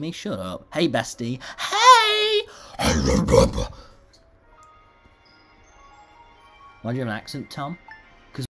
me. Shut up. Hey, bestie. Hey! Why do you have an accent, Tom?